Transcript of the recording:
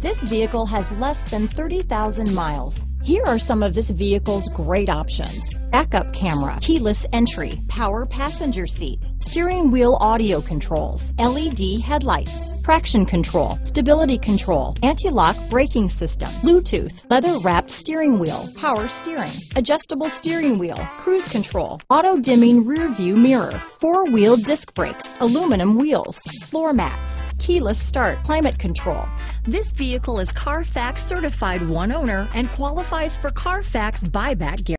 This vehicle has less than 30,000 miles. Here are some of this vehicle's great options. Backup camera, keyless entry, power passenger seat, steering wheel audio controls, LED headlights, traction control, stability control, anti-lock braking system, Bluetooth, leather wrapped steering wheel, power steering, adjustable steering wheel, cruise control, auto dimming rear view mirror, four wheel disc brakes, aluminum wheels, floor mats, keyless start, climate control. This vehicle is Carfax certified one owner and qualifies for Carfax buyback guarantee.